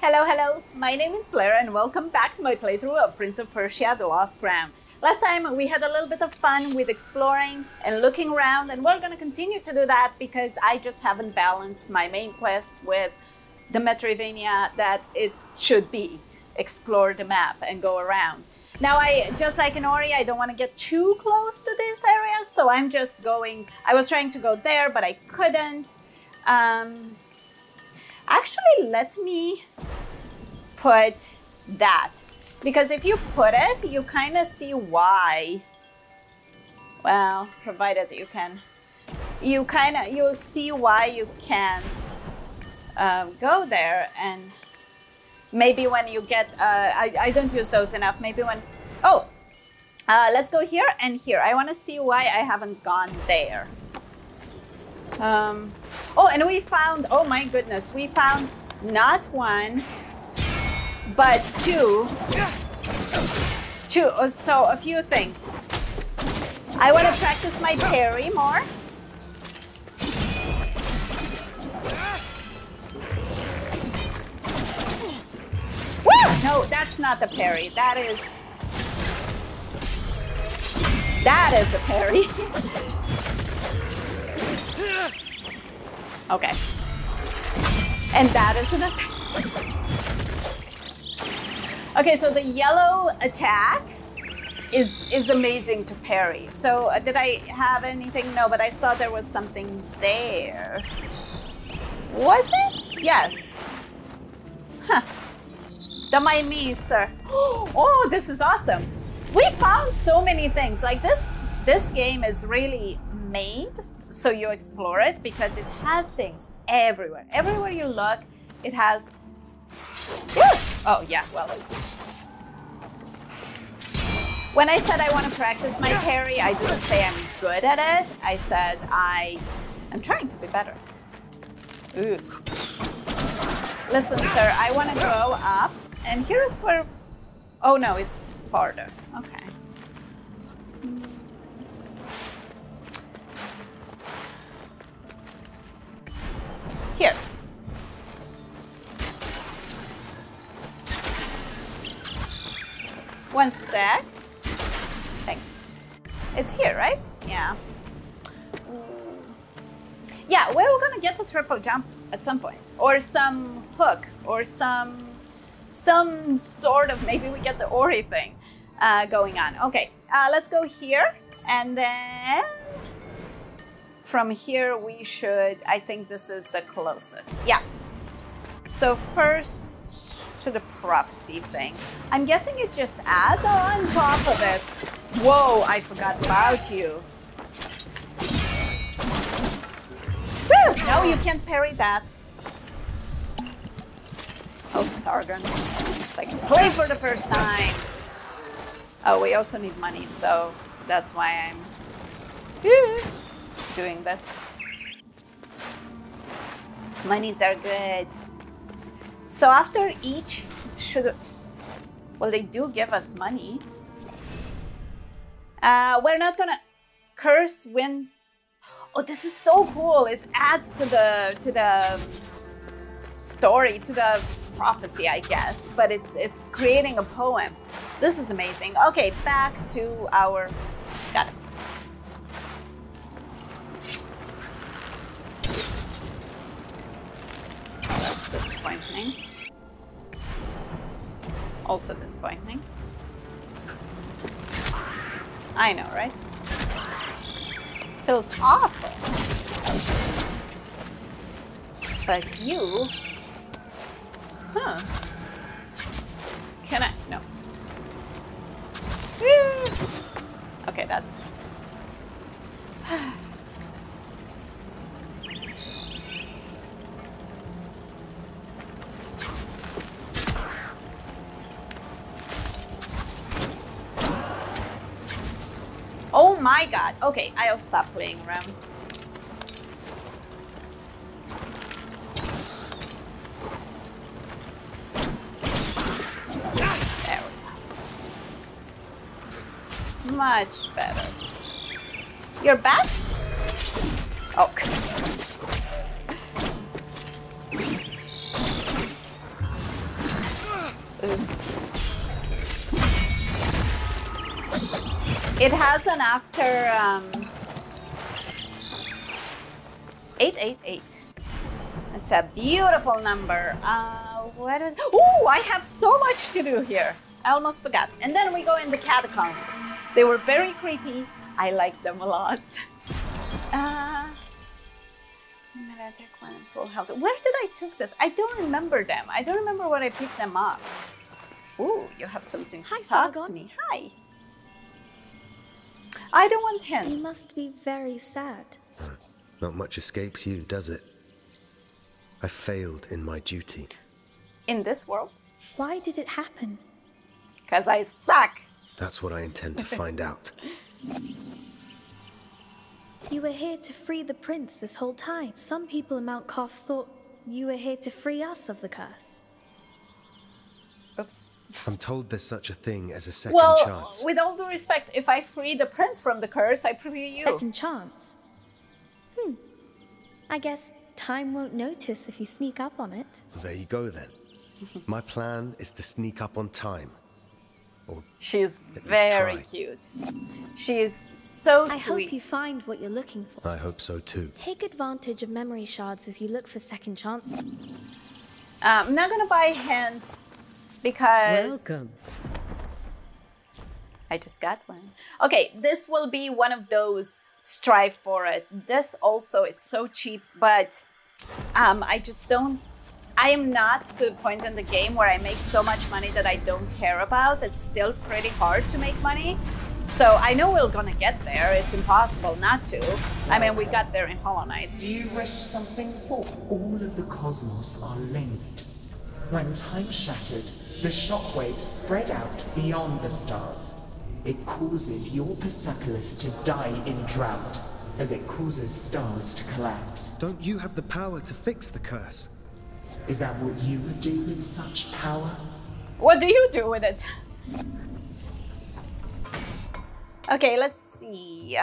Hello, hello. My name is Blair and welcome back to my playthrough of Prince of Persia The Lost Crown. Last time we had a little bit of fun with exploring and looking around and we're going to continue to do that because I just haven't balanced my main quest with the Metroidvania that it should be. Explore the map and go around. Now I, just like in Ori, I don't want to get too close to this area, so I'm just going, I was trying to go there, but I couldn't. Um, actually, let me put that. Because if you put it, you kind of see why. Well, provided you can. You kind of, you'll see why you can't um, go there. And maybe when you get, uh, I, I don't use those enough. Maybe when, oh, uh, let's go here and here. I want to see why I haven't gone there. Um, oh, and we found, oh my goodness, we found not one, but two. Two, uh, so a few things. I want to practice my parry more. Woo! No, that's not the parry. That is... That is a parry. okay. And that is an Okay, so the yellow attack is is amazing to parry. So uh, did I have anything? No, but I saw there was something there. Was it? Yes. Huh. The my me, sir. Oh, this is awesome. We found so many things. Like this, this game is really made so you explore it because it has things everywhere. Everywhere you look, it has. Oh yeah, well. When I said I want to practice my parry, I didn't say I'm good at it. I said I am trying to be better. Ooh. Listen, sir, I want to go up, and here's where. Oh no, it's farther. Okay. Here. One sec. Thanks. It's here, right? Yeah. Yeah, we're gonna get a triple jump at some point. Or some hook, or some some sort of, maybe we get the Ori thing uh, going on. Okay, uh, let's go here. And then from here we should, I think this is the closest. Yeah. So first to the prophecy thing. I'm guessing it just adds on top of it. Whoa, I forgot about you. Woo! No, you can't parry that. Oh, Sargon. It's like, play for the first time. Oh, we also need money, so that's why I'm doing this. Monies are good. So after each should, well, they do give us money. Uh, we're not gonna curse when. Oh, this is so cool! It adds to the to the story, to the prophecy, I guess. But it's it's creating a poem. This is amazing. Okay, back to our. Got it. Disappointing. Also disappointing. I know, right? Feels awful. But you... Huh. Can I? No. Okay, that's... Oh my god. Okay, I'll stop playing around. There we go. Much better. You're back? Oh. It has an after um, 888. It's a beautiful number. Uh, what is, oh, I have so much to do here. I almost forgot. And then we go in the catacombs. They were very creepy. I liked them a lot. Uh, attack one full health. Where did I took this? I don't remember them. I don't remember when I picked them up. Ooh, you have something to Hi, talk Sargon. to me. Hi. I don't want hints. You must be very sad. Not much escapes you, does it? I failed in my duty. In this world? Why did it happen? Because I suck. That's what I intend to find out. You were here to free the prince this whole time. Some people in Mount Qaf thought you were here to free us of the curse. Oops. I'm told there's such a thing as a second Well, chance. with all due respect, if I free the prince from the curse, I free you. Second chance. Hmm. I guess time won't notice if you sneak up on it. Well, there you go then. My plan is to sneak up on time. Or She's very try. cute. She is so I sweet. hope you find what you're looking for. I hope so too. Take advantage of memory shards as you look for second chance. Um, I'm not gonna buy hints because Welcome. I just got one. Okay, this will be one of those strive for it. This also, it's so cheap, but um, I just don't. I am not to the point in the game where I make so much money that I don't care about. It's still pretty hard to make money. So I know we're gonna get there. It's impossible not to. I mean, we got there in Hollow Knight. Do you wish something for? All of the cosmos are linked. When time shattered, the shockwaves spread out beyond the stars. It causes your Persepolis to die in drought, as it causes stars to collapse. Don't you have the power to fix the curse? Is that what you would do with such power? What do you do with it? Okay, let's see.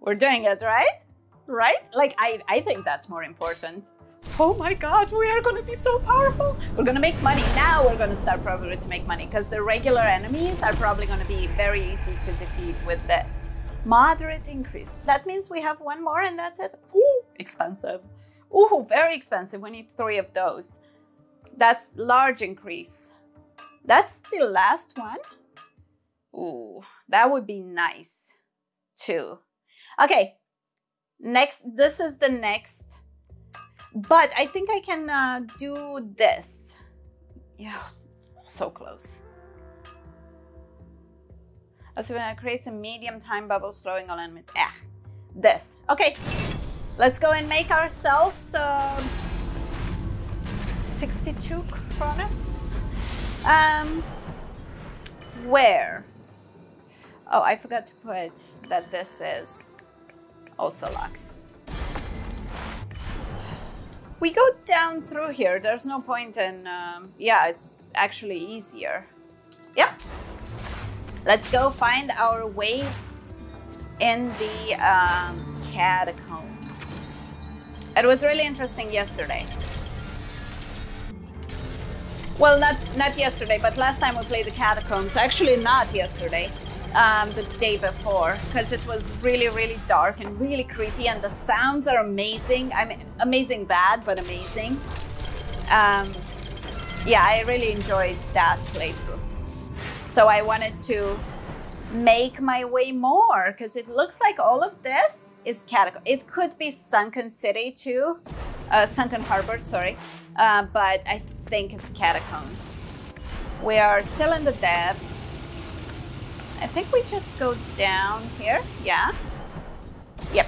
We're doing it, right? Right? Like, I, I think that's more important. Oh my god, we are gonna be so powerful. We're gonna make money. Now we're gonna start probably to make money because the regular enemies are probably gonna be very easy to defeat with this. Moderate increase. That means we have one more and that's it. Ooh, expensive. Ooh, very expensive. We need three of those. That's large increase. That's the last one. Ooh, that would be nice too. Okay, next, this is the next. But I think I can uh, do this. Yeah, so close. Also, when it create a medium time bubble, slowing all enemies. Yeah, this. Okay, let's go and make ourselves uh, 62 kronas. Um, where? Oh, I forgot to put that this is also locked. We go down through here. There's no point in, um, yeah, it's actually easier. Yep. Let's go find our way in the um, catacombs. It was really interesting yesterday. Well, not not yesterday, but last time we played the catacombs. Actually, not yesterday. Um, the day before, because it was really, really dark and really creepy, and the sounds are amazing. I mean, amazing bad, but amazing. Um, yeah, I really enjoyed that playthrough. So I wanted to make my way more because it looks like all of this is catacomb. It could be Sunken City too, uh, Sunken Harbor, sorry, uh, but I think it's catacombs. We are still in the depths. I think we just go down here. Yeah. Yep.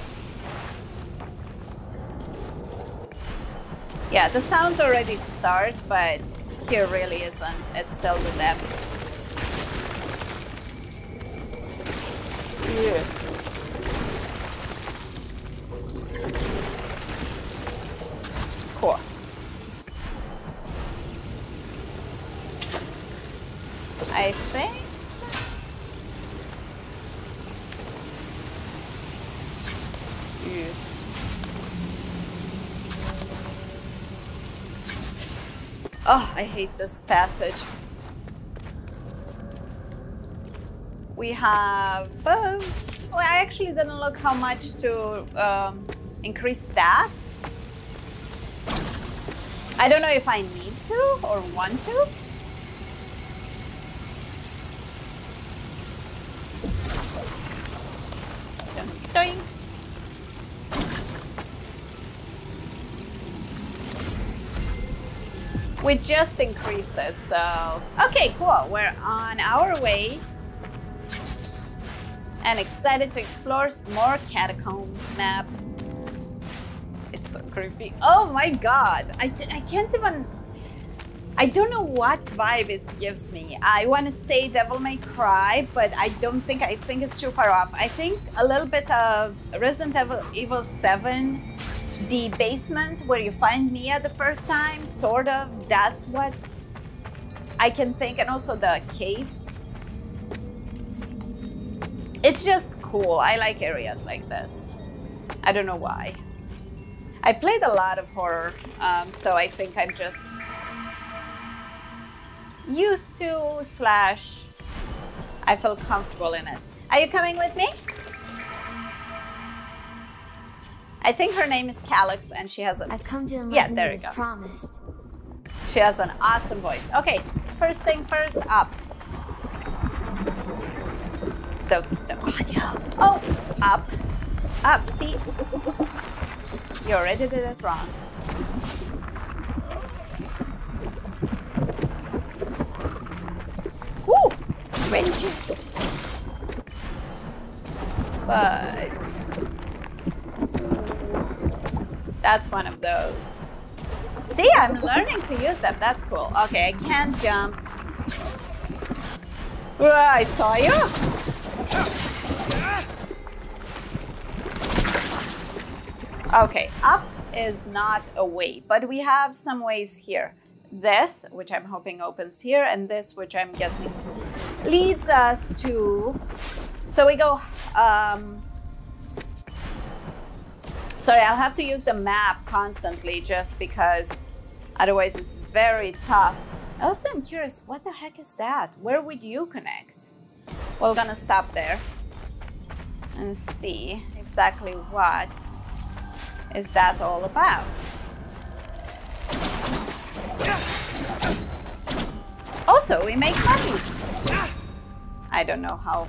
Yeah, the sounds already start, but here really isn't. It's still the depth. Yeah. Cool. I think so. Oh, I hate this passage. We have bows. Oh, I actually didn't look how much to um, increase that. I don't know if I need to or want to. Doink. We just increased it, so... Okay, cool. We're on our way. And excited to explore more catacomb map. It's so creepy. Oh my god. I, I can't even... I don't know what vibe it gives me. I want to say Devil May Cry, but I don't think, I think it's too far off. I think a little bit of Resident Evil, Evil 7 the basement where you find Mia the first time, sort of. That's what I can think, and also the cave. It's just cool. I like areas like this. I don't know why. I played a lot of horror, um, so I think I'm just used to slash I feel comfortable in it. Are you coming with me? I think her name is Calyx, and she has a. I've come to enlighten Yeah, there you as go. promised. She has an awesome voice. Okay, first thing first, up. The the audio. Oh, up, up. See, you already did it wrong. Woo! Raging. But that's one of those. See, I'm learning to use them. That's cool. Okay, I can't jump. Ah, I saw you. Okay, up is not a way, but we have some ways here. This, which I'm hoping opens here, and this, which I'm guessing leads us to. So we go. Um, Sorry, I'll have to use the map constantly just because otherwise it's very tough. Also, I'm curious, what the heck is that? Where would you connect? We're gonna stop there and see exactly what is that all about. Also, we make mummies. I don't know how.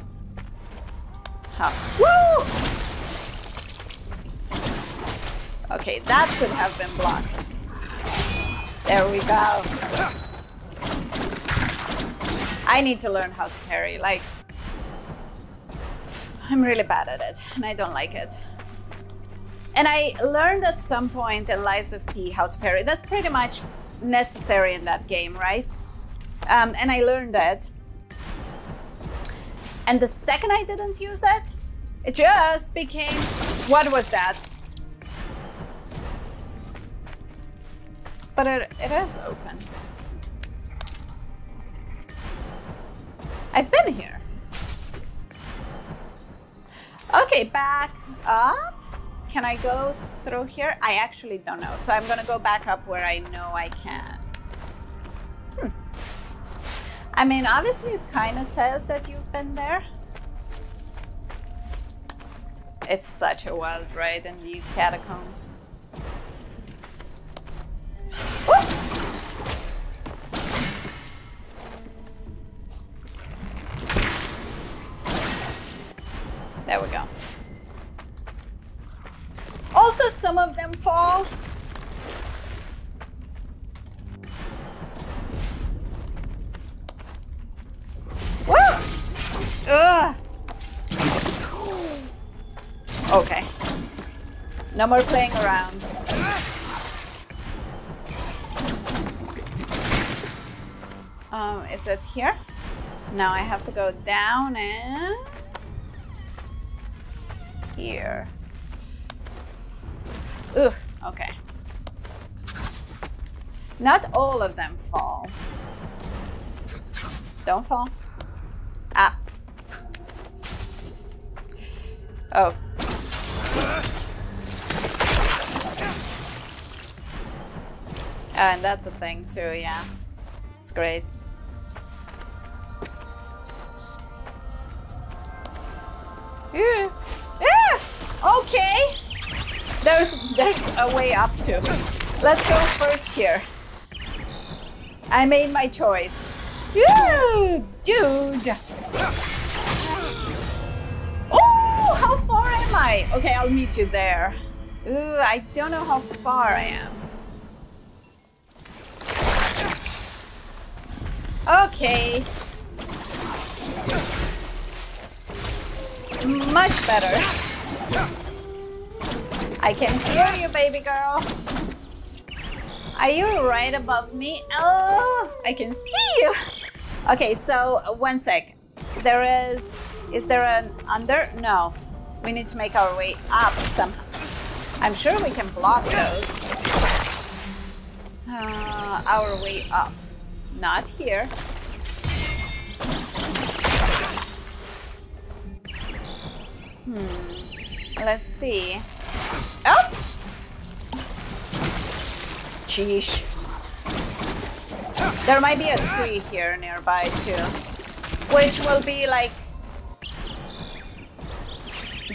How? Woo! Okay, that could have been blocked. There we go. I need to learn how to parry. Like, I'm really bad at it, and I don't like it. And I learned at some point in Lies of P how to parry. That's pretty much necessary in that game, right? Um, and I learned it. And the second I didn't use it, it just became. What was that? But it, it is open. I've been here. Okay, back up. Can I go through here? I actually don't know. So I'm gonna go back up where I know I can. Hmm. I mean, obviously it kind of says that you've been there. It's such a wild ride in these catacombs. There we go. Also, some of them fall. Woo! Ugh. Okay. No more playing around. Um, is it here? Now I have to go down and here. Ugh, okay. Not all of them fall. Don't fall. Ah. Oh. and that's a thing too, yeah. It's great. Yeah. Yeah. Okay. There's there's a way up too. Let's go first here. I made my choice. Yeah, dude. Oh, how far am I? Okay, I'll meet you there. Ooh, I don't know how far I am. Okay. Much better. I can hear you, baby girl. Are you right above me? Oh, I can see you. Okay, so one sec. There is, is there an under? No. We need to make our way up somehow. I'm sure we can block those. Uh, our way up. Not here. Hmm. Let's see. Oh! Sheesh. There might be a tree here nearby too. Which will be like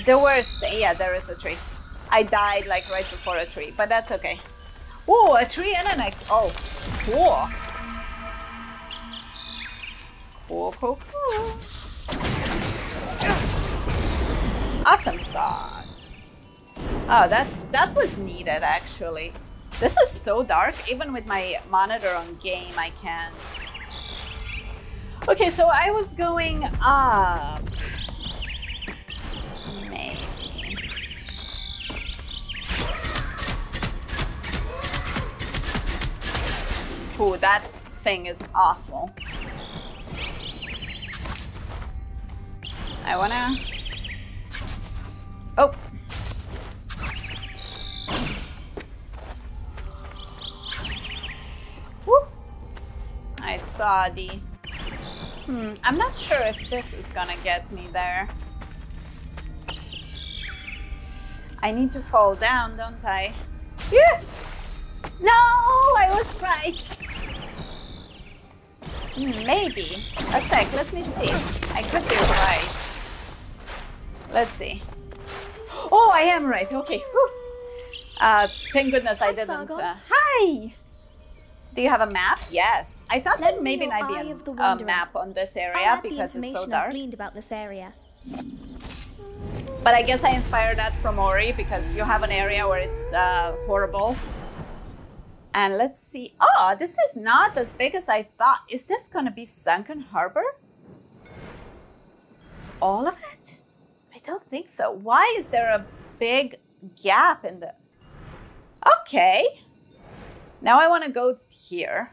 the worst. Yeah, there is a tree. I died like right before a tree, but that's okay. Oh, a tree and an X. Oh, cool. Cool, cool, cool. Awesome sauce. Oh, that's that was needed actually. This is so dark. Even with my monitor on game, I can't. Okay, so I was going up. Maybe. Ooh, that thing is awful. I wanna... I saw the... Hmm, I'm not sure if this is gonna get me there. I need to fall down, don't I? Yeah! No, I was right. Maybe. A sec, let me see. I could be right. Let's see. Oh, I am right. Okay. Uh, thank goodness I didn't. Uh, hi. Do you have a map? Yes. I thought Lend that maybe your might be a, of the a map on this I'll area add the because it's information so dark. I've gleaned about this area. But I guess I inspired that from Ori because you have an area where it's uh, horrible. And let's see. Oh, this is not as big as I thought. Is this going to be Sunken Harbor? All of it? I don't think so. Why is there a big gap in the. Okay. Now I want to go here.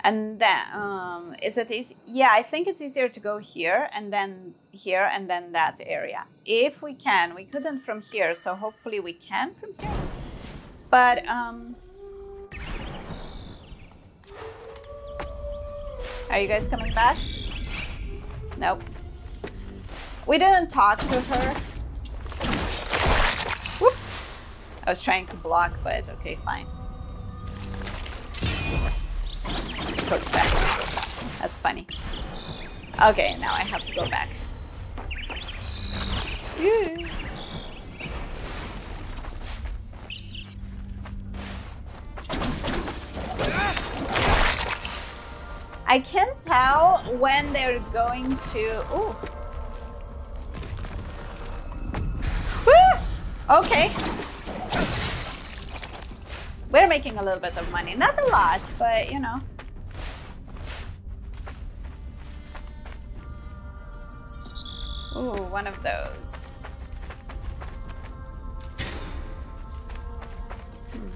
And then, um, is it easy? Yeah, I think it's easier to go here and then here and then that area. If we can, we couldn't from here, so hopefully we can from here. But, um, are you guys coming back? Nope. We didn't talk to her. Whoop. I was trying to block, but okay, fine. Back. That's funny. Okay, now I have to go back. I can't tell when they're going to. Ooh. Woo! Okay. We're making a little bit of money. Not a lot, but you know. Ooh, one of those. Hmm.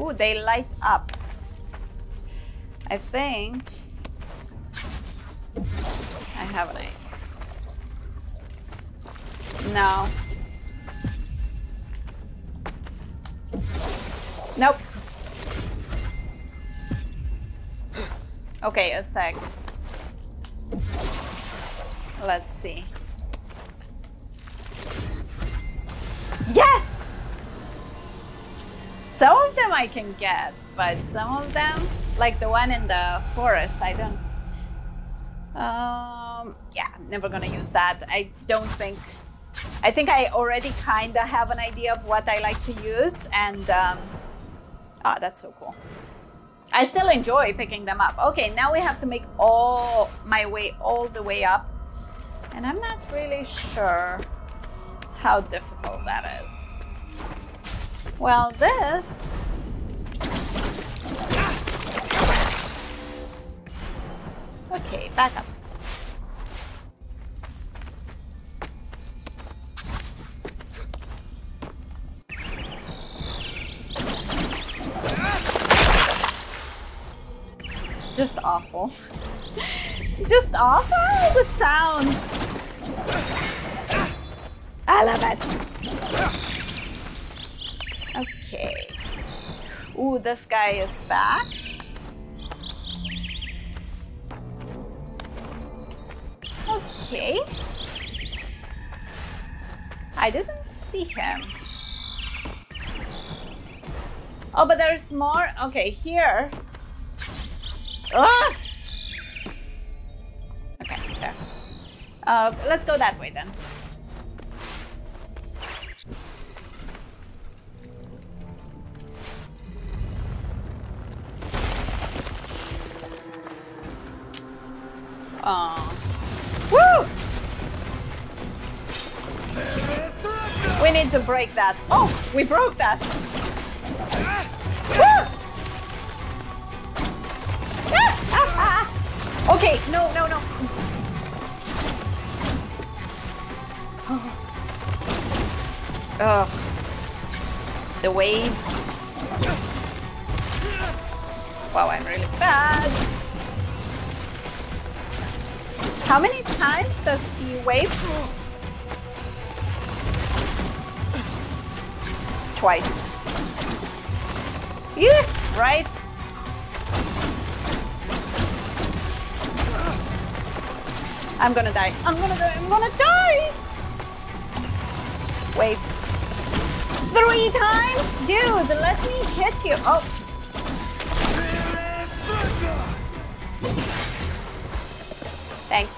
Ooh, they light up. I think I have an idea. No. Nope. Okay, a sec. Let's see. Yes! Some of them I can get, but some of them, like the one in the forest, I don't. Um, yeah, I'm never gonna use that. I don't think. I think I already kind of have an idea of what I like to use, and um, ah, that's so cool. I still enjoy picking them up. Okay, now we have to make all my way all the way up, and I'm not really sure how difficult that is. Well, this Okay, back up. Just awful. Just awful, the sounds. I love it. Okay. Ooh, this guy is back. Okay. I didn't see him. Oh, but there's more. Okay, here. Ah! Uh, let's go that way then. Oh. Woo! We need to break that. Oh, we broke that. Oh. The wave. Wow, I'm really bad. How many times does he wave? Twice. Yeah, right? I'm gonna die. I'm gonna die. I'm gonna die! Wave. Three times? Dude, let me hit you. Oh. Thanks.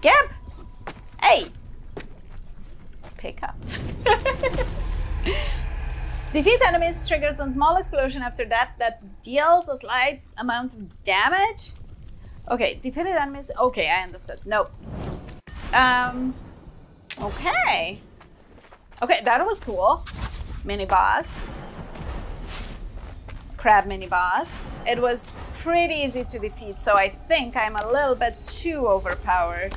Gab! Hey! Pick up. Defeat enemies triggers a small explosion after that that deals a slight amount of damage. Okay, defeated enemies. Okay, I understood. No. Um. Okay. Okay, that was cool. Mini boss. Crab mini boss. It was pretty easy to defeat, so I think I'm a little bit too overpowered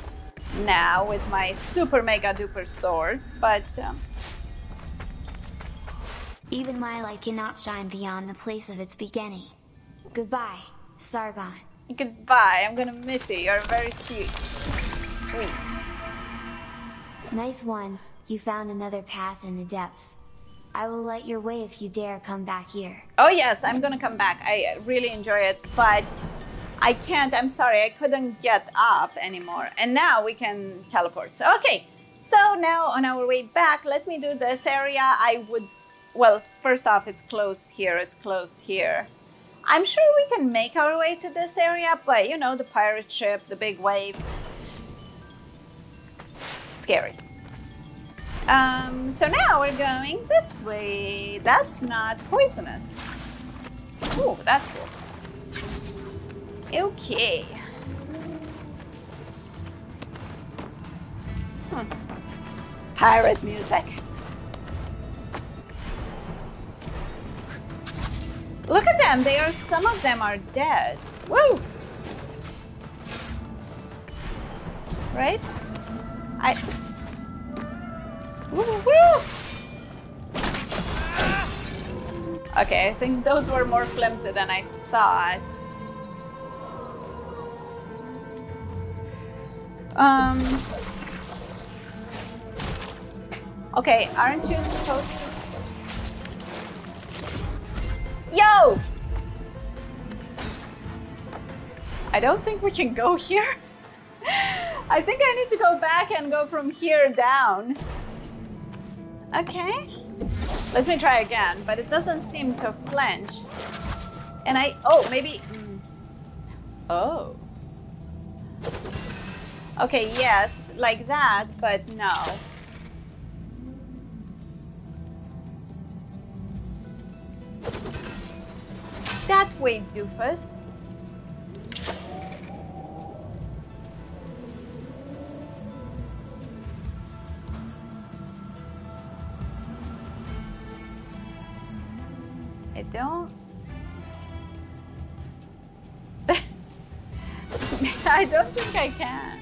now with my super mega duper swords, but um, Even my light cannot shine beyond the place of its beginning. Goodbye, Sargon. goodbye. I'm gonna miss you. You're very sweet. Sweet. Nice one, you found another path in the depths. I will light your way if you dare come back here. Oh yes, I'm gonna come back. I really enjoy it, but I can't. I'm sorry, I couldn't get up anymore. And now we can teleport. Okay, so now on our way back, let me do this area. I would, well, first off, it's closed here. It's closed here. I'm sure we can make our way to this area, but you know, the pirate ship, the big wave, scary. Um, so now we're going this way. That's not poisonous. Ooh, that's cool. Okay. Hmm. Pirate music. Look at them. They are. Some of them are dead. Woo! Right? I. Woo! Okay, I think those were more flimsy than I thought. Um. Okay, aren't you supposed to? Yo! I don't think we can go here. I think I need to go back and go from here down. Okay. Let me try again, but it doesn't seem to flinch. And I, oh, maybe, mm, oh. Okay, yes, like that, but no. That way, doofus. Don't. I don't think I can.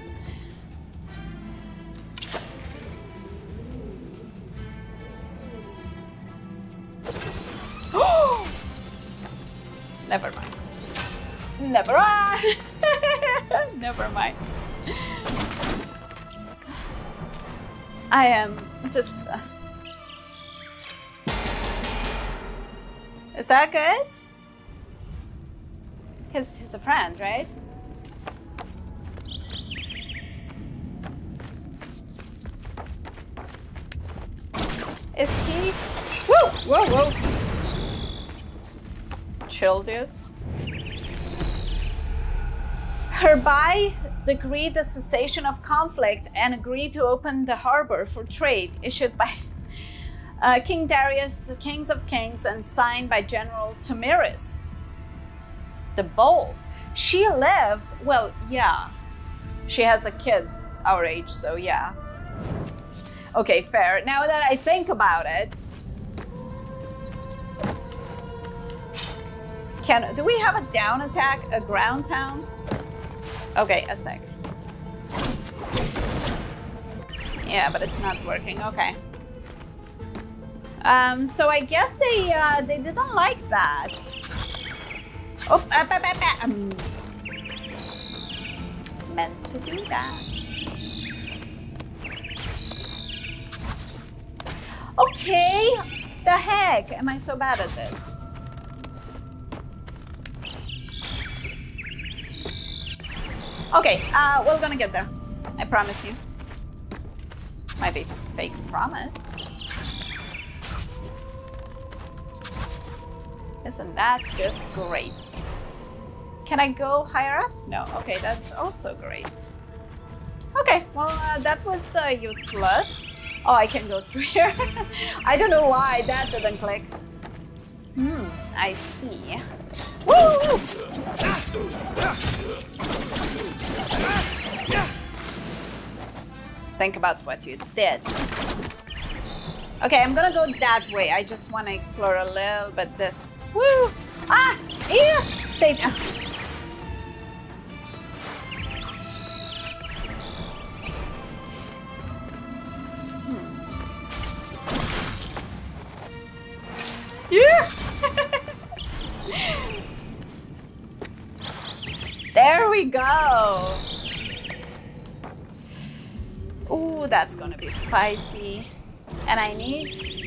Never mind. Never mind. Never mind. I am just. Uh... that good? He's, he's a friend, right? Is he? Whoa! Whoa! Whoa! Chill, dude. Hereby decree the cessation of conflict and agree to open the harbor for trade, issued by uh, King Darius, the Kings of Kings, and signed by General Tomyris. The Bold. She lived, well, yeah. She has a kid our age, so yeah. Okay, fair. Now that I think about it, can do we have a down attack, a ground pound? Okay, a sec. Yeah, but it's not working. Okay. Um, so I guess they uh, they didn't like that. Oh, uh, bah, bah, bah, um, meant to do that. Okay, the heck am I so bad at this? Okay, uh, we're gonna get there. I promise you. Might be fake promise. Isn't that just great? Can I go higher up? No. Okay, that's also great. Okay, well, uh, that was uh, useless. Oh, I can go through here. I don't know why that didn't click. Hmm, I see. Woo! Think about what you did. Okay, I'm gonna go that way. I just want to explore a little bit this. Woo! Ah! Yeah! Stay down. Yeah! there we go. Ooh, that's gonna be spicy. And I need...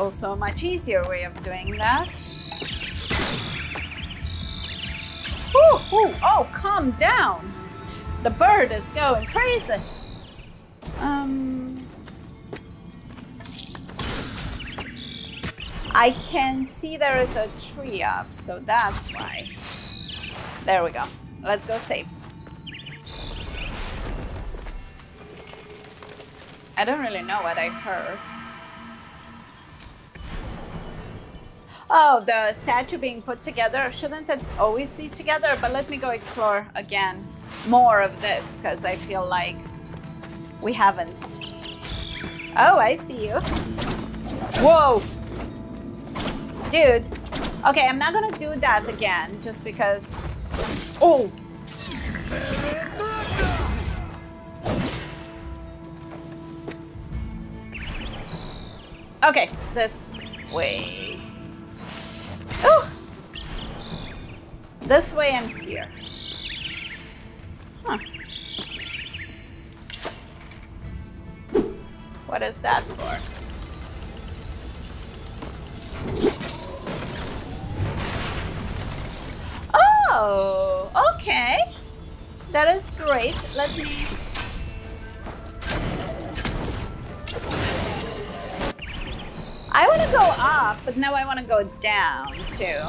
also a much easier way of doing that. Ooh, ooh, oh, calm down. The bird is going crazy. Um, I can see there is a tree up, so that's why. There we go. Let's go save. I don't really know what I heard. Oh, the statue being put together. Shouldn't it always be together? But let me go explore again more of this because I feel like we haven't. Oh, I see you. Whoa. Dude. Okay, I'm not gonna do that again just because. Oh. Okay, this way. Oh! This way and here. Huh. What is that for? Oh! Okay. That is great. Let me... I want to go up, but now I want to go down too.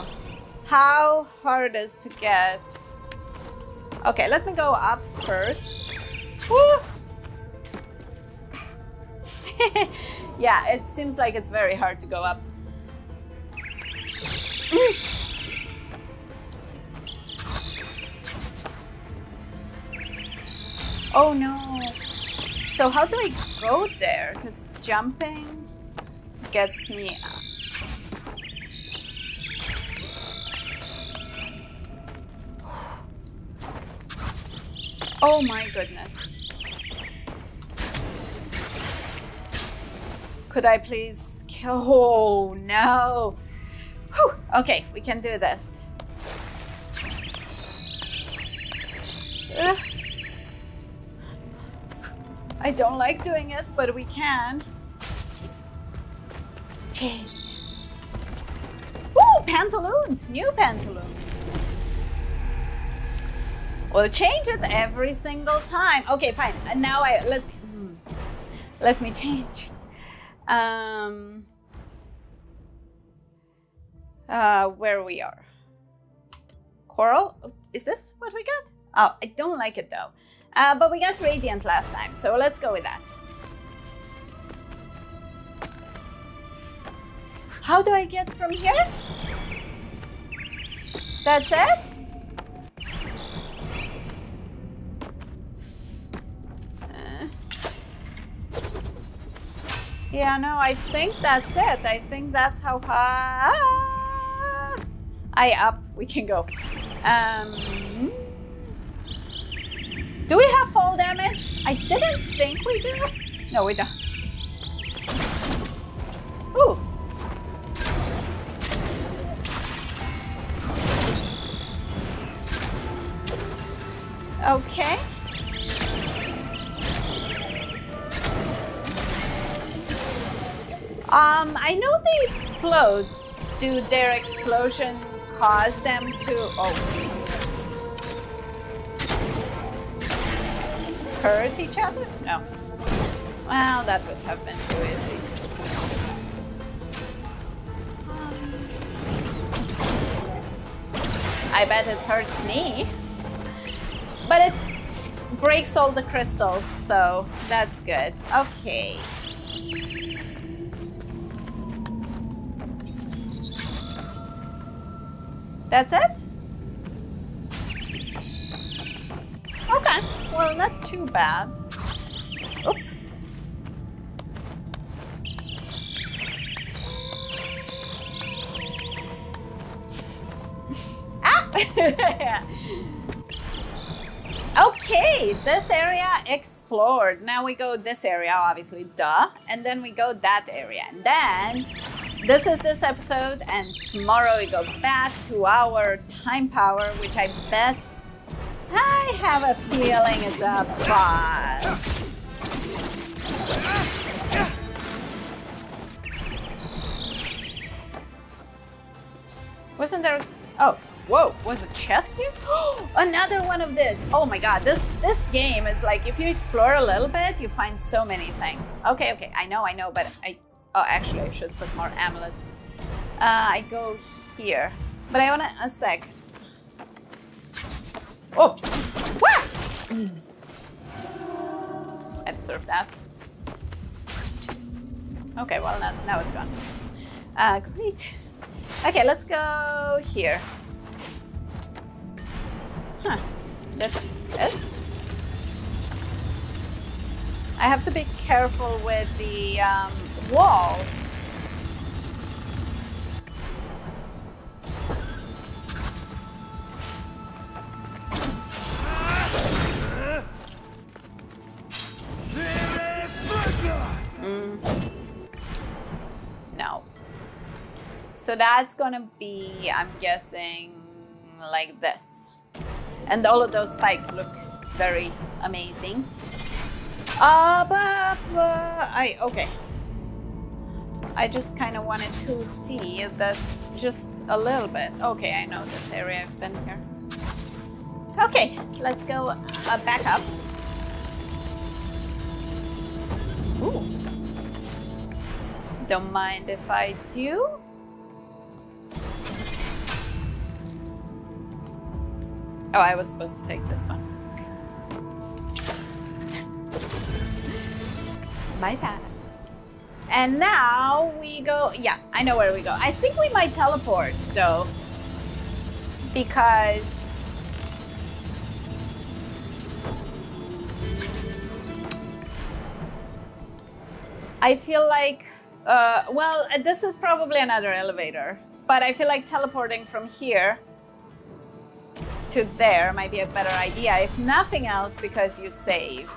How hard is to get... Okay, let me go up first. Woo! yeah, it seems like it's very hard to go up. oh no. So how do I go there? Because jumping gets me Oh my goodness. Could I please kill? Oh no. Whew. Okay, we can do this. Ugh. I don't like doing it, but we can. Chase. Ooh, pantaloons! New pantaloons. We'll change it every single time. Okay, fine. And now I let hmm. let me change. Um, uh, where we are. Coral. Is this what we got? Oh, I don't like it though. Uh, but we got Radiant last time, so let's go with that. How do I get from here? That's it? Uh, yeah, no, I think that's it. I think that's how high I up we can go. Um, do we have fall damage? I didn't think we do. No, we don't. Ooh. Okay. Um, I know they explode. Do their explosion cause them to... Oh. Hurt each other? No. Well, that would have been too easy. I bet it hurts me. But it breaks all the crystals, so that's good. Okay. That's it? Okay, well, not too bad. Ah! this area explored. Now we go this area, obviously, duh. And then we go that area. And then this is this episode, and tomorrow we go back to our time power, which I bet I have a feeling is a boss. Wasn't there? Oh, whoa! Was a chest here? Another one of this. Oh my god! This this game is like if you explore a little bit, you find so many things. Okay, okay. I know, I know, but I Oh, actually, I should put more amulets. Uh, I go here. But I want. A sec. Oh! Wah! I deserve that. Okay, well, now, now it's gone. Uh, great. Okay, let's go here. This it? I have to be careful with the um, walls. Mm. No. So that's gonna be, I'm guessing, like this. And all of those spikes look very amazing. Uh, but, but I, okay. I just kind of wanted to see this just a little bit. Okay, I know this area. I've been here. Okay, let's go uh, back up. Ooh. Don't mind if I do. Oh, I was supposed to take this one. My bad. And now we go. Yeah, I know where we go. I think we might teleport though. Because. I feel like. Uh, well, this is probably another elevator. But I feel like teleporting from here to there might be a better idea. If nothing else, because you save.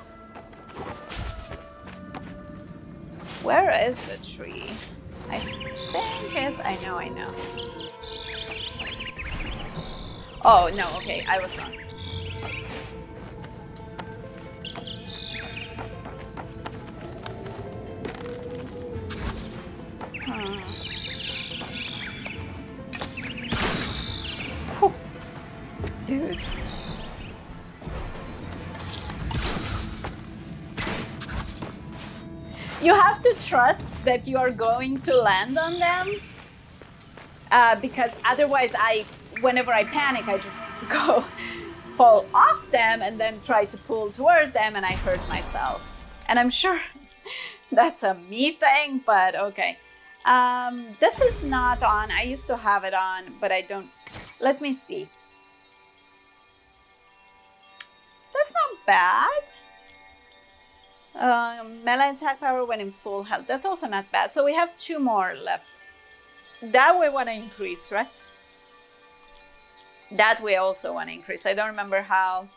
Where is the tree? I think is I know I know. Oh no, okay, I was wrong. Hmm. You have to trust that you are going to land on them uh, because otherwise i whenever i panic i just go fall off them and then try to pull towards them and i hurt myself. And i'm sure that's a me thing but okay. Um, this is not on. I used to have it on but i don't let me see bad um, melee attack power when in full health. That's also not bad. So we have two more left. That we want to increase, right? That we also want to increase. I don't remember how.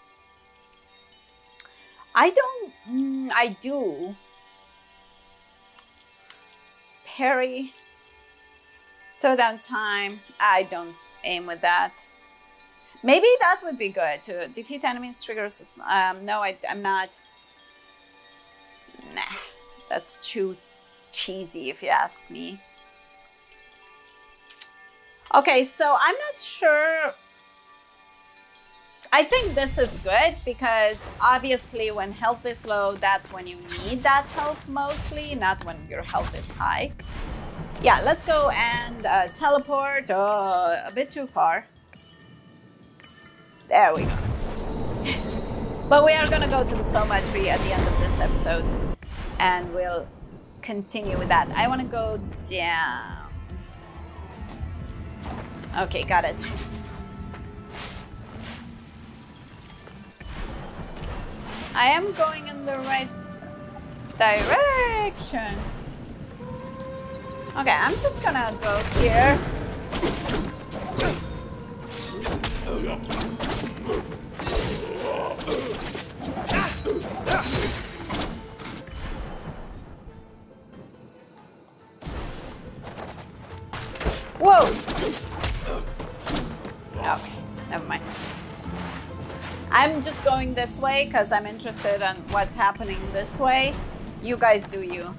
I don't. Mm, I do. Parry. Slow down time. I don't aim with that. Maybe that would be good to defeat enemies triggers. Um, no, I, I'm not nah, that's too cheesy if you ask me. Okay, so I'm not sure. I think this is good because obviously when health is low, that's when you need that health mostly, not when your health is high. Yeah, let's go and uh, teleport uh, a bit too far. There we go. but we are gonna go to the Soma tree at the end of this episode and we'll continue with that. I want to go down. Okay, got it. I am going in the right direction. Okay, I'm just gonna go here. Never mind. I'm just going this way because I'm interested in what's happening this way. You guys do you.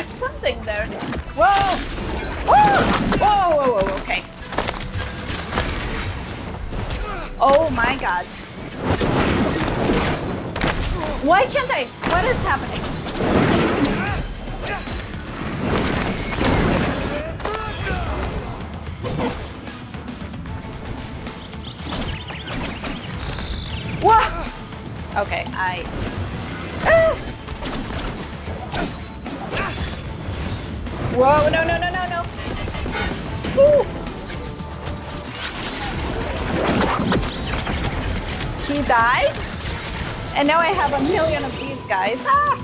There's something there. Whoa! Whoa! Whoa, whoa, whoa, okay. Oh my god. Why can't I? What is happening? What? Okay, I... Whoa, no, no, no, no, no. He died? And now I have a million of these guys. Ah!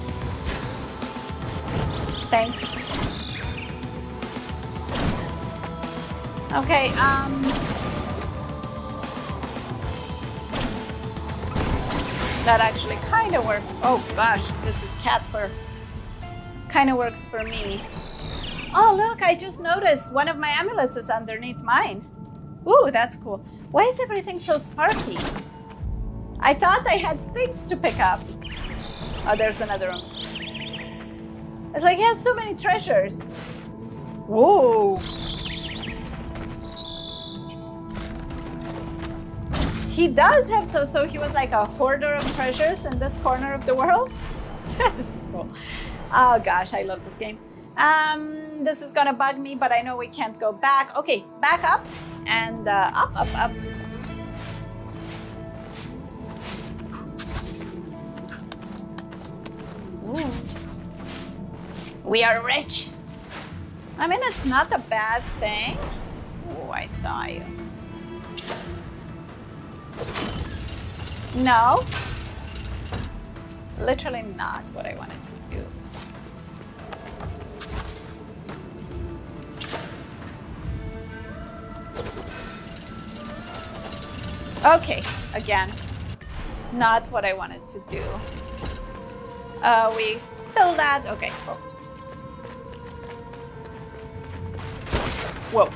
Thanks. Okay, um... That actually kind of works. Oh gosh, this is cat fur. Kind of works for me. Oh, look, I just noticed one of my amulets is underneath mine. Ooh, that's cool. Why is everything so sparky? I thought I had things to pick up. Oh, there's another room. It's like he has so many treasures. Whoa. He does have so so he was like a hoarder of treasures in this corner of the world. this is cool. Oh gosh, I love this game. Um, this is gonna bug me, but I know we can't go back. Okay, back up and uh, up, up, up. Ooh. We are rich. I mean, it's not a bad thing. Oh, I saw you. No. Literally not what I wanted Okay, again, not what I wanted to do. Uh, we fill that. Okay, cool. Whoa.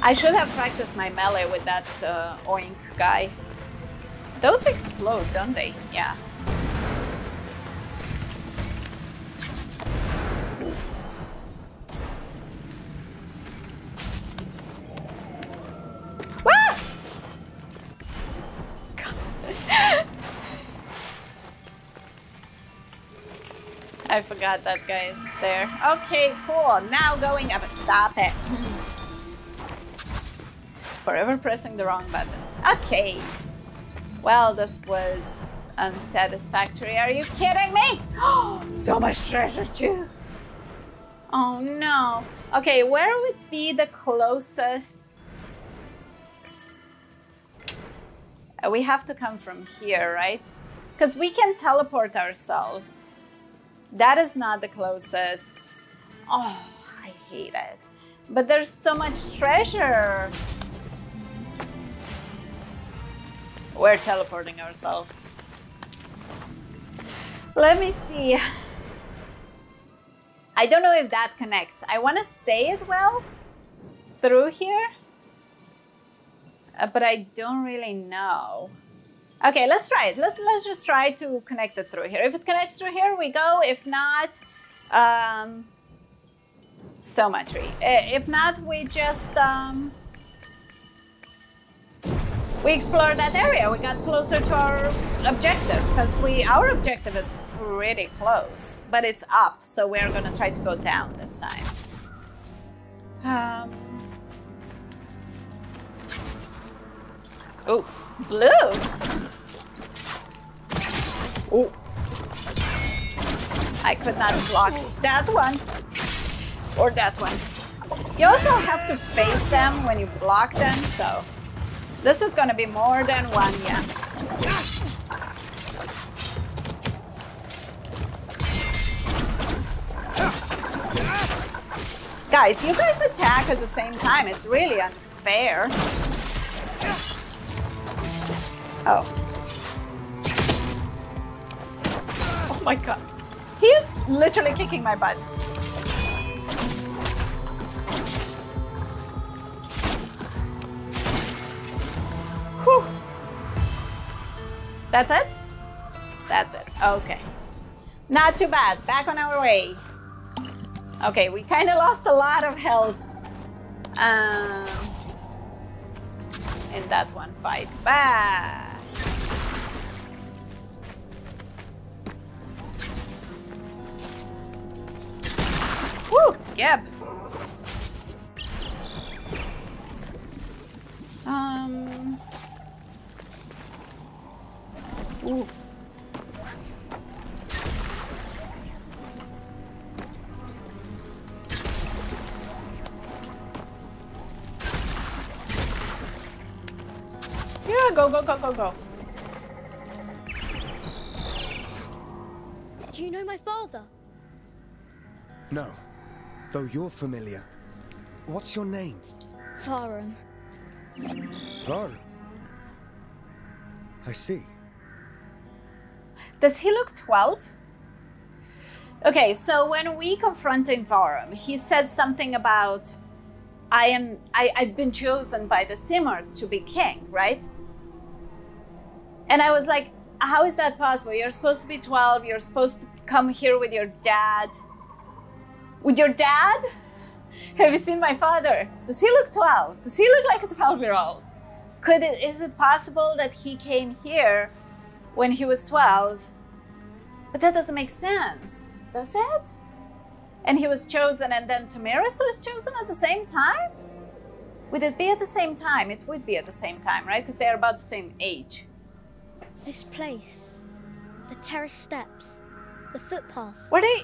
I should have practiced my melee with that uh, oink guy. Those explode, don't they? Yeah. Forgot that guy is there. Okay, cool. Now going up. Stop it. Forever pressing the wrong button. Okay. Well, this was unsatisfactory. Are you kidding me? so much treasure too. Oh no. Okay, where would be the closest? We have to come from here, right? Because we can teleport ourselves. That is not the closest. Oh, I hate it. But there's so much treasure. We're teleporting ourselves. Let me see. I don't know if that connects. I want to say it well through here, uh, but I don't really know. Okay, let's try it. Let's let's just try to connect it through here. If it connects through here, we go. If not, um, so much. Uh, If not, we just um, we explore that area. We got closer to our objective because we our objective is pretty close, but it's up, so we're gonna try to go down this time. Um. Oh, blue. Oh. I could not block that one or that one. You also have to face them when you block them, so this is gonna be more than one, yeah. Guys, you guys attack at the same time. It's really unfair. Oh. Oh my god. He is literally kicking my butt. Whew. That's it? That's it. Okay. Not too bad. Back on our way. Okay, we kind of lost a lot of health um, in that one fight. Bah. Woo! Um. Ooh. Yeah, go, go, go, go, go. Do you know my father? No, though you're familiar. What's your name? Vahram. Clara. I see. Does he look 12? Okay, so when we confronted Vahram, he said something about I am I, I've been chosen by the Simurgh to be king, right? And I was like, how is that possible? You're supposed to be 12, you're supposed to come here with your dad. With your dad? Have you seen my father? Does he look 12? Does he look like a 12 year old? Could it is it possible that he came here when he was 12? But that doesn't make sense, does it? And he was chosen and then Tomyris was chosen at the same time? Would it be at the same time? It would be at the same time, right? Because they're about the same age. This place, the terrace steps, the footpaths, Were they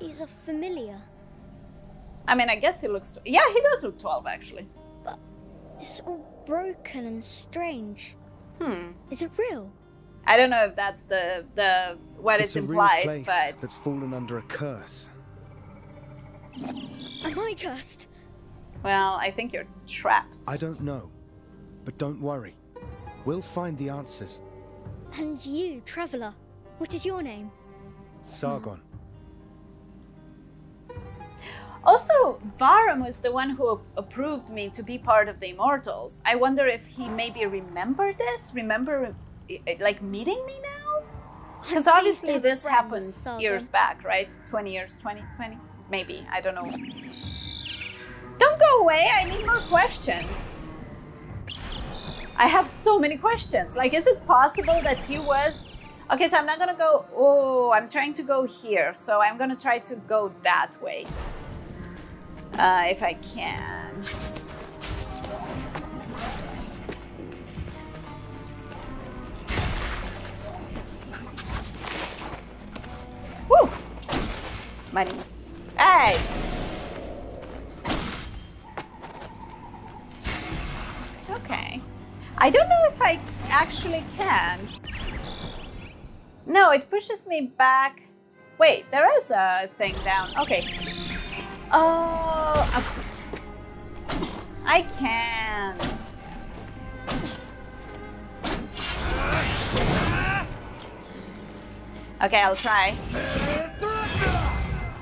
these a familiar, I mean, I guess he looks. Yeah, he does look 12, actually. but it's all broken and strange. Hmm. Is it real? I don't know if that's the the what it's it a real implies, place but that's fallen under a curse. Am I cursed? well, I think you're trapped. I don't know, but don't worry. We'll find the answers. And you, traveller, what is your name? Sargon. Also, Vahram was the one who approved me to be part of the Immortals. I wonder if he maybe remembered this, remember uh, like meeting me now? Because I'm pleased to obviously this happened years back, right? 20 years, 20, 20, maybe. I don't know. Don't go away. I need more questions. I have so many questions. Like, is it possible that he was. Okay, so I'm not gonna go. Oh, I'm trying to go here. So I'm gonna try to go that way. Uh, if I can. Woo! My knees. Hey! Okay. I don't know if I actually can. No, it pushes me back. Wait, there is a thing down. Okay. Oh, I can't. Okay, I'll try.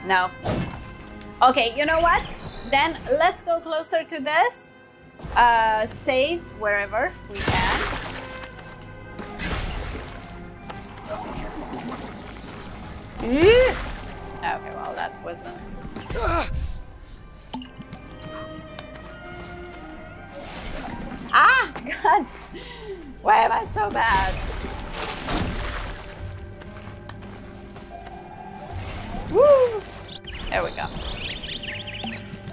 No. Okay, you know what? Then let's go closer to this. Uh, save wherever we can. Okay, well, that wasn't. Ah, God! Why am I so bad? Woo! There we go.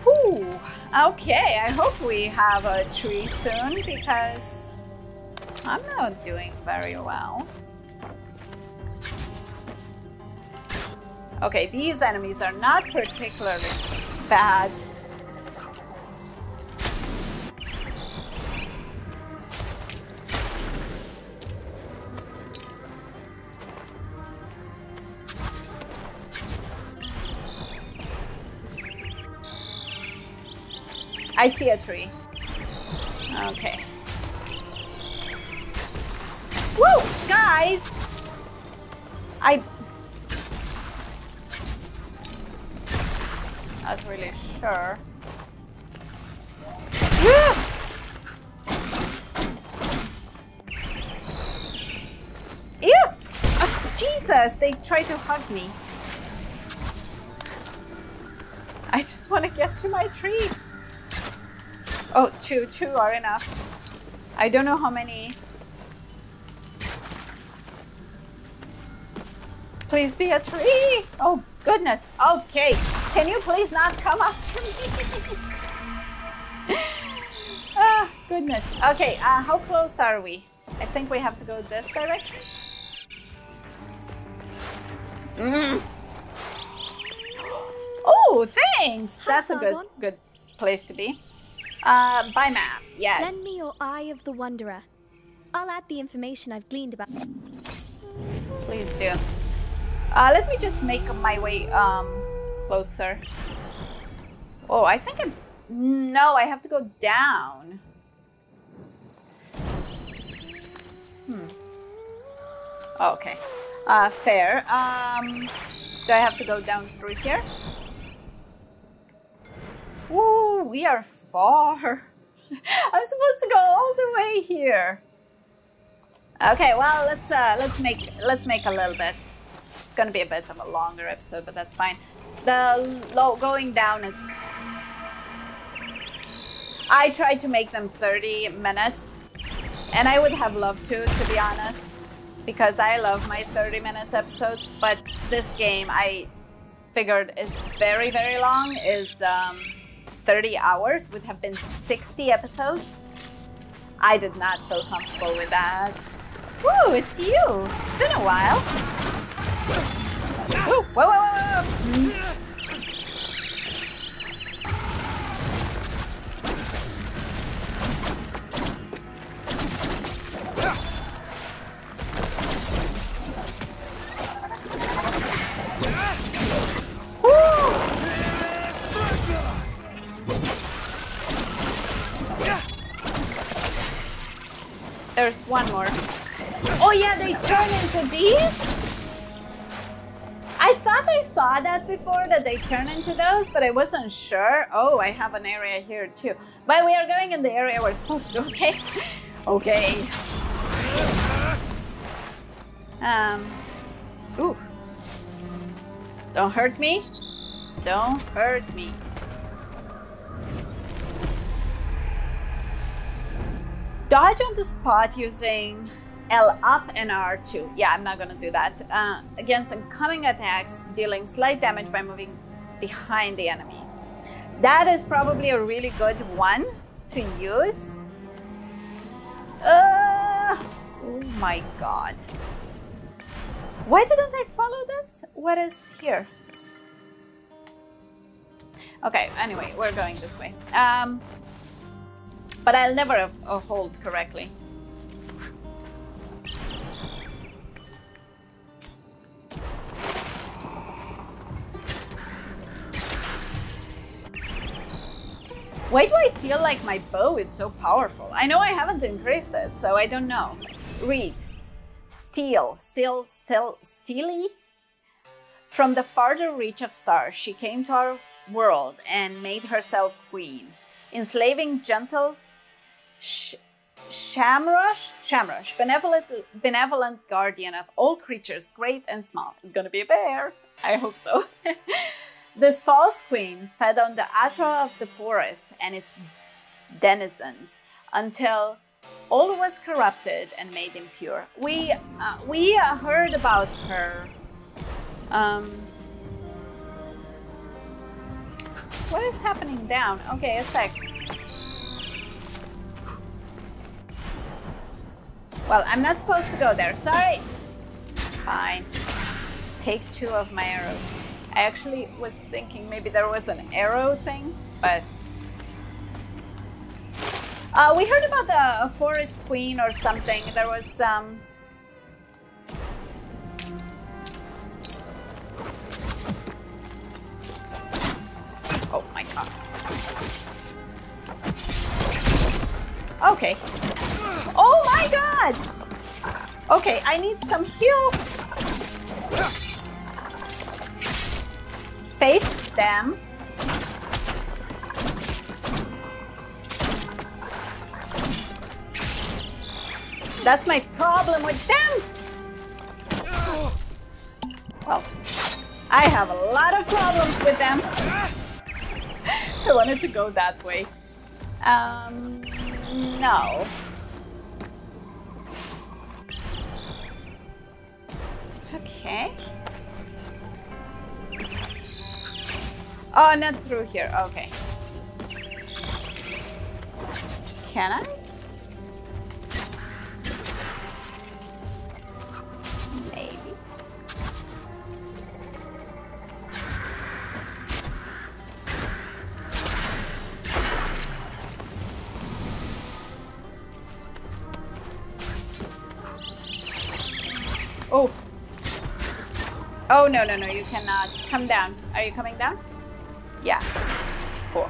Whew. Okay, I hope we have a tree soon because I'm not doing very well. Okay, these enemies are not particularly bad. I see a tree. Okay. Woo! Guys! Not really sure. Ew! Oh, Jesus! They try to hug me. I just want to get to my tree. Oh, two, two are enough. I don't know how many. Please be a tree. Oh, goodness. Okay. Can you please not come after me? ah, goodness. Okay, uh, how close are we? I think we have to go this direction. Mm. Oh, thanks. That's a good good place to be. Uh, by map, yes. Lend me your Eye of the Wanderer. I'll add the information I've gleaned about. Please do. Uh, let me just make my way um closer. Oh, I think I'm. No, I have to go down. Hmm. Okay. Uh, fair. Um. Do I have to go down through here? Ooh, we are far. I'm supposed to go all the way here. Okay, well let's uh, let's make let's make a little bit. It's gonna be a bit of a longer episode, but that's fine. The low going down, it's. I tried to make them 30 minutes, and I would have loved to, to be honest, because I love my 30 minutes episodes. But this game, I figured is very very long. Is um, 30 hours would have been 60 episodes. I did not feel comfortable with that. Woo, it's you. It's been a while. Whoa, whoa, whoa, whoa. There's one more. Oh yeah, they turn into these? I thought I saw that before, that they turn into those, but I wasn't sure. Oh, I have an area here too. But we are going in the area we're supposed to, okay? okay. Um, ooh. Don't hurt me. Don't hurt me. Dodge on the spot using L up and R2. Yeah, I'm not gonna do that. Uh, against incoming attacks, dealing slight damage by moving behind the enemy. That is probably a really good one to use. Uh, oh my god. Why didn't I follow this? What is here? Okay, anyway, we're going this way. Um, but I'll never uh, hold correctly. Why do I feel like my bow is so powerful? I know I haven't increased it, so I don't know. Read. Steel, still, still, steely? From the farther reach of stars, she came to our world and made herself queen, enslaving gentle Sh- Shamrush, Shamrush, benevolent, benevolent guardian of all creatures, great and small. It's gonna be a bear. I hope so. This false queen fed on the attra of the forest and its denizens until all was corrupted and made impure. We uh, we heard about her. Um, what is happening down? Okay, a sec. Well, I'm not supposed to go there. Sorry. Fine. Take two of my arrows. I actually was thinking maybe there was an arrow thing, but uh, we heard about the forest queen or something. There was some. Oh my god. Okay. Oh my god! Okay, I need some heal face them. That's my problem with them. Well, I have a lot of problems with them. I wanted to go that way. Um, no. Okay. Oh, not through here. Okay. Can I? Maybe. Oh. Oh, no, no, no, you cannot. Come down. Are you coming down? Yeah. Cool.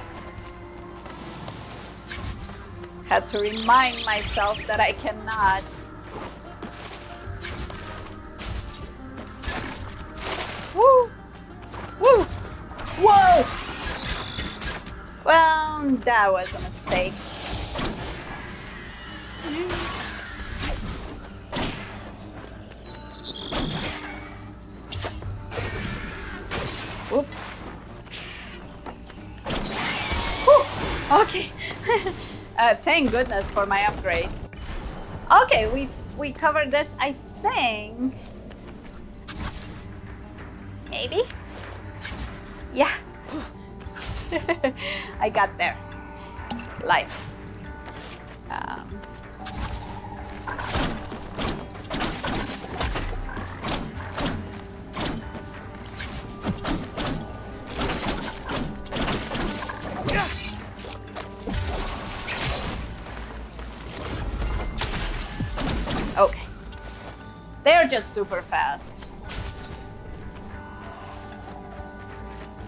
Had to remind myself that I cannot. Woo! Woo! Whoa! Well, that was a mistake. Okay. uh, thank goodness for my upgrade. Okay, we we covered this. I think maybe. Yeah. I got there. Life. Just super fast.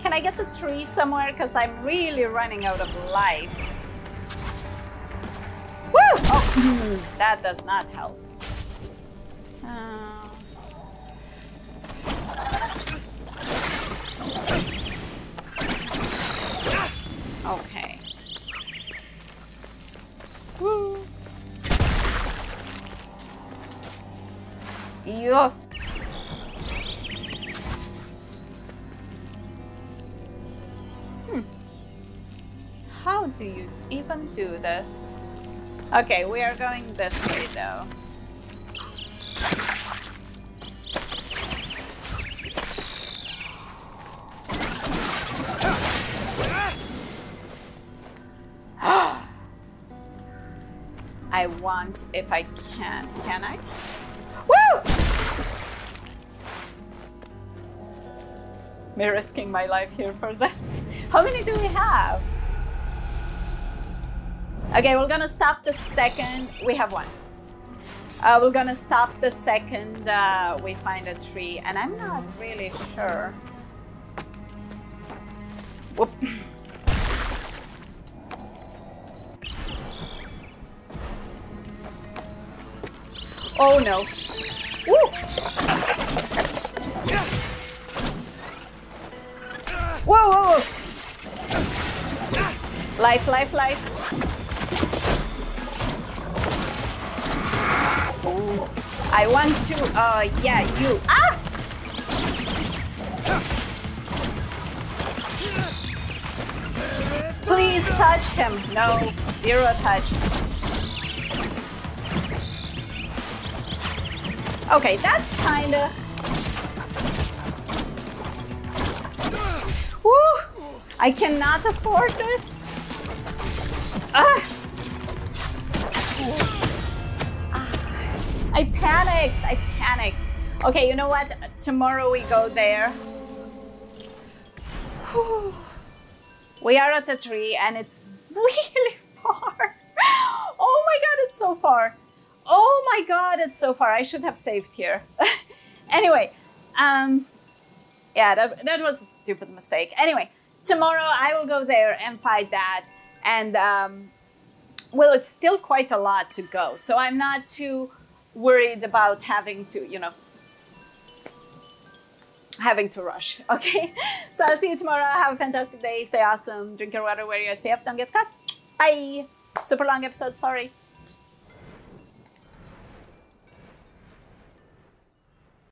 Can I get the tree somewhere? Because I'm really running out of life. Woo! Oh, that does not help. Uh, Okay, we are going this way though. I want if I can. Can I? Woo! Me risking my life here for this. How many do we have? Okay, we're gonna stop the second. We have one. Uh, we're gonna stop the second uh, we find a tree, and I'm not really sure. Whoop. Oh no. Woo! Whoa, whoa, whoa! Life, life, life. I want to, uh, yeah, you. Ah! Please touch him. No, zero touch. Okay, that's kinda. Woo! I cannot afford this. Ah! I panicked. I panicked. Okay, you know what? Tomorrow we go there. Whew. We are at a tree and it's really far. Oh my god, it's so far. Oh my god, it's so far. I should have saved here. anyway, um, yeah, that, that was a stupid mistake. Anyway, tomorrow I will go there and fight that. And, um, well, it's still quite a lot to go. So I'm not too worried about having to, you know, having to rush. Okay, so I'll see you tomorrow. Have a fantastic day. Stay awesome. Drink your water. Wear your SPF. Don't get cut. Bye. Super long episode. Sorry.